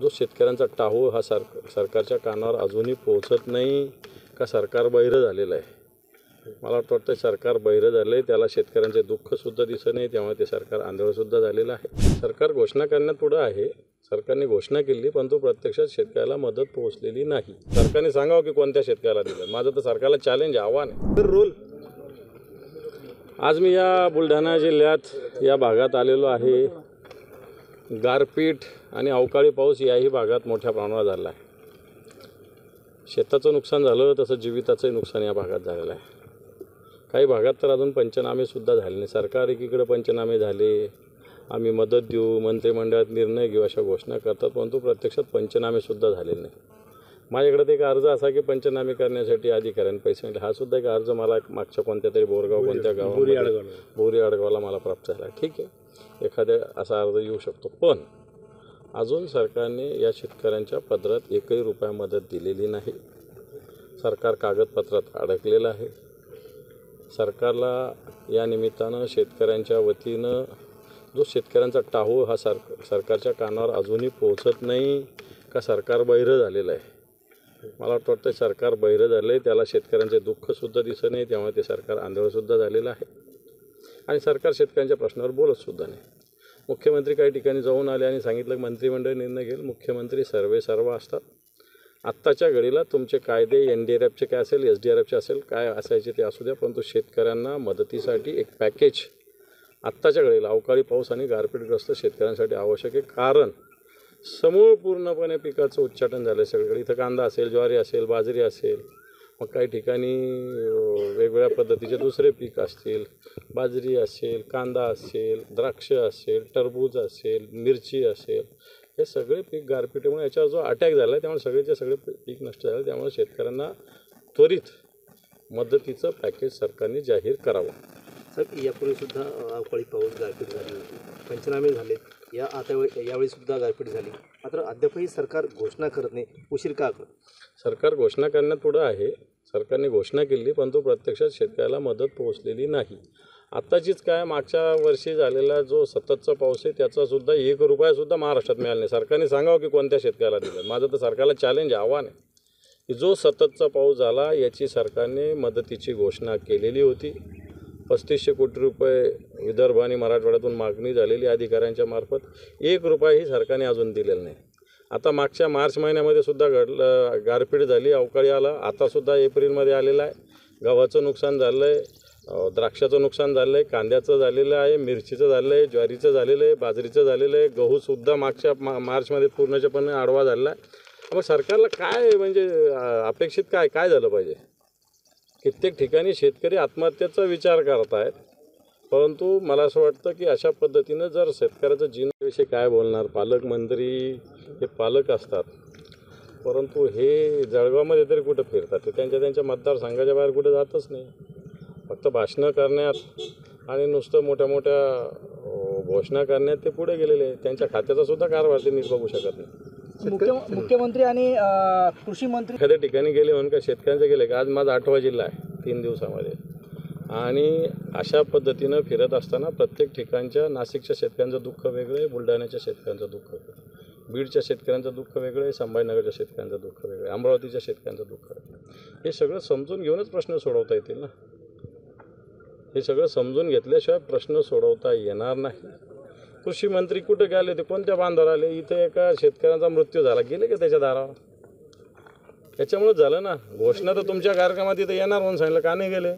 जो शेतकऱ्यांचा टाहो हा सर सरकारच्या कानावर अजूनही पोहोचत नाही का सरकार बहिरं झालेलं आहे? मला वाटतं वाटतं सरकार बहिरं झालं आहे त्याला शेतकऱ्यांचे दुःखसुद्धा दिसत नाही त्यामुळे ते सरकार आंधळसुद्धा झालेलं आहे. सरकार घोषणा करण्यात पुढं आहे. सरकारने घोषणा केली परंतु प्रत्यक्षात शेतकऱ्याला मदत पोहोचलेली नाही. सरकारने सांगावं की कोणत्या शेतकऱ्याला दिलं? माझं तर सरकारला चॅलेंज आव्हान आहे. तर रोल आज मी या बुलढाणा जिल्ह्यात या भागात आलेलो आहे. गारपीट आणि अवकाळी पाऊस याही भागात मोठ्या प्रमाणावर झाला आहे. शेताचं नुकसान झालं तसं जीविताचंही नुकसान या भागात झालेलं आहे. काही भागात तर अजून पंचनामेसुद्धा झाले नाही. सरकार एकीकडे पंचनामे झाले आम्ही मदत देऊ मंत्रिमंडळात निर्णय घेऊ अशा घोषणा करतात परंतु प्रत्यक्षात पंचनामेसुद्धा झालेले नाही. माझ्याकडे तर एक अर्ज असा की पंचनामे करण्यासाठी अधिकाऱ्यांनी पैसे मिळाले हा सुद्धा एक अर्ज मला मागच्या कोणत्या तरी बोरगाव कोणत्या गावात बोरी आडगावला मला प्राप्त झाला. ठीक आहे. एखाद्या असा अर्ज येऊ शकतो. पण अजून सरकारने या शेतकऱ्यांच्या पदरात एकही रुपया मदत दिलेली नाही. सरकार कागदपत्रात अडकलेलं आहे. सरकारला या निमित्तानं शेतकऱ्यांच्या वतीनं जो शेतकऱ्यांचा टाहू हा सर सरकारच्या कानावर अजूनही पोहोचत नाही का सरकार बहिरं झालेलं आहे? मला वाटतं वाटतं सरकार बहिरं झालं आहे त्याला शेतकऱ्यांचे दुःखसुद्धा दिसत नाही त्यामुळे ते सरकार आंधळंसुद्धा झालेलं आहे. आणि सरकार शेतकऱ्यांच्या प्रश्नावर बोलतसुद्धा नाही. मुख्यमंत्री काही ठिकाणी जाऊन आले आणि सांगितलं की मंत्रिमंडळ निर्णय घेईल मुख्यमंत्री सर्वे सर्व असतात. आत्ताच्या घडीला तुमचे कायदे एन डी आर एफचे काय असेल एस डी आर एफचे असेल काय असायचे ते असू द्या परंतु शेतकऱ्यांना मदतीसाठी एक पॅकेज आत्ताच्या घडीला अवकाळी पाऊस आणि गारपीटग्रस्त शेतकऱ्यांसाठी आवश्यक आहे. कारण समूळ पूर्णपणे पिकाचं उच्चाटन झालं आहे सगळीकडे. इथं कांदा असेल ज्वारी असेल बाजरी असेल मग काही ठिकाणी वेगवेगळ्या पद्धतीचे दुसरे पीक असतील बाजरी असेल कांदा असेल द्राक्ष असेल टरबूज असेल मिरची असेल हे सगळे पीक गारपिटीमुळे याच्यावर जो अटॅक झाला आहे त्यामुळे सगळेचे सगळे पीक नष्ट झाले. त्यामुळे शेतकऱ्यांना त्वरित मदतीचं पॅकेज सरकारने जाहीर करावं. सर यापूर्वी सुद्धा अ, अवकाळी पाऊस गारपीट झाली होती. पंचनामे झालेत. या आता वे- यावेळी सुद्धा गारपीट झाली. मात्र अद्यापही सरकार घोषणा करत नाही. उशीर का करत? सरकार घोषणा करण्यात पुढं आहे. सरकारने घोषणा केली परंतु प्रत्यक्षात शेतकऱ्याला मदत पोहोचलेली नाही. आत्ताचीच काय मागच्या वर्षी झालेला जो सततचा पाऊस आहे त्याचा सुद्धा एक रुपयासुद्धा महाराष्ट्रात मिळाला नाही. सरकारने सांगावं की कोणत्या शेतकऱ्याला दिलं. माझं तर सरकारला चॅलेंज आव्हान आहे. की जो सततचा पाऊस झाला याची सरकारने मदतीची घोषणा केलेली होती. पस्तीसशे कोटी रुपये विदर्भ आणि मराठवाड्यातून मागणी झालेली अधिकाऱ्यांच्या मार्फत. एक रुपयाही सरकारने अजून दिलेला नाही. आता मागच्या मार्च महिन्यामध्ये सुद्धा घडलं गारपीट झाली अवकाळी आला. आतासुद्धा एप्रिलमध्ये आलेला आहे. गव्हाचं नुकसान झालं आहे द्राक्षाचं नुकसान झालं आहे कांद्याचं झालेलं आहे मिरचीचं झालं आहे ज्वारीचं झालेलं आहे बाजरीचं झालेलं आहे गहूसुद्धा मागच्या मा मार्चमध्ये पूर्णच्यापणे आडवा झालेला आहे. मग सरकारला काय म्हणजे अपेक्षित काय काय झालं पाहिजे? कित्येक ठिकाणी शेतकरी आत्महत्येचा विचार करत आहेत परंतु मला असं वाटतं की अशा पद्धतीनं जर शेतकऱ्याचं जीवनाविषयी काय बोलणार पालकमंत्री हे पालक असतात परंतु हे जळगावमध्ये तरी कुठं फिरतात? ते त्यांच्या त्यांच्या मतदारसंघाच्या बाहेर कुठं जातच नाही. फक्त भाषणं करण्यात आणि नुसतं मोठ्या मोठ्या घोषणा करण्यात ते पुढे गेलेले. त्यांच्या खात्याचा सुद्धा कारभार ते नीट बघू शकत नाही. मुख्य मुख्यमंत्री आणि कृषी मंत्री एखाद्या ठिकाणी गेले म्हणून का शेतकऱ्यांचे गेले का? आज माझा आठवा जिल्हा आहे तीन दिवसामध्ये. आणि अशा पद्धतीनं फिरत असताना प्रत्येक ठिकाणच्या नाशिकच्या शेतकऱ्यांचं दुःख वेगळं आहे बुलढाण्याच्या शेतकऱ्यांचं दुःख वेगळं बीडच्या शेतकऱ्यांचं दुःख वेगळं आहे संभाजीनगरच्या शेतकऱ्यांचं दुःख वेगळं आहे अमरावतीच्या शेतकऱ्यांचं दुःख वेगळं हे सगळं समजून घेऊनच प्रश्न सोडवता येतील ना? हे सगळं समजून घेतल्याशिवाय प्रश्न सोडवता येणार नाही. कृषी मंत्री कुठे गेले ते कोणत्या बांधावर आले? इथं एका शेतकऱ्यांचा मृत्यू झाला. गेले का त्याच्या दारावर? याच्यामुळेच झालं ना. घोषणा तर तुमच्या कार्यक्रमात इथं येणार म्हणून सांगितलं. का नाही गेले?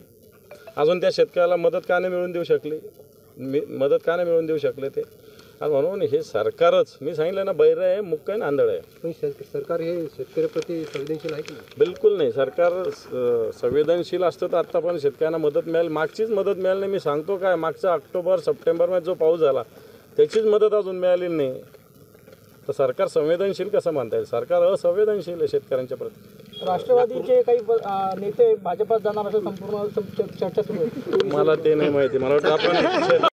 अजून त्या शेतकऱ्याला मदत का नाही मिळून देऊ शकली? मी मदत का नाही मिळवून देऊ शकले ते? आणि म्हणून हे सरकारच मी सांगितलं ना बैर आहे मुक्क आहे ना आंधळ आहे. पण सरकार हे शेतकऱ्याप्रती संवेदनशील आहे की नाही? बिलकुल नाही. सरकार अ, संवेदनशील असतं तर आत्ता पण शेतकऱ्यांना मदत मिळेल. मागचीच मदत मिळाली नाही मी सांगतो काय मागचा ऑक्टोबर सप्टेंबरमध्ये जो पाऊस झाला त्याचीच मदत अजून मिळालेली नाही. तर सरकार संवेदनशील कसं म्हणता येईल? सरकार असंवेदनशील आहे शेतकऱ्यांच्या प्रती. राष्ट्रवादीचे काही ब- अ, नेते भाजपात जाणार असं संपूर्ण सं- चर्चा सुरू आहे. मला ते नाही माहिती. मला वाटतं आपण